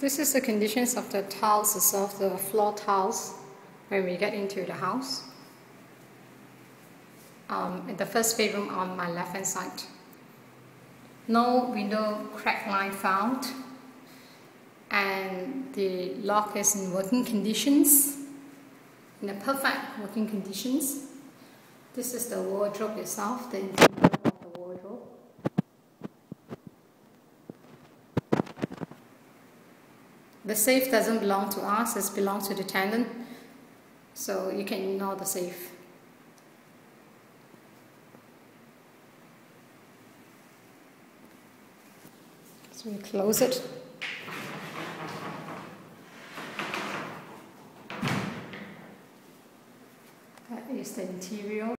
This is the conditions of the tiles itself, the floor tiles, when we get into the house. Um, the first bedroom on my left hand side. No window crack line found and the lock is in working conditions, in a perfect working conditions. This is the wardrobe itself, the of the wardrobe. The safe doesn't belong to us, it belongs to the tenant. So you can ignore the safe. So we close it. That is the interior.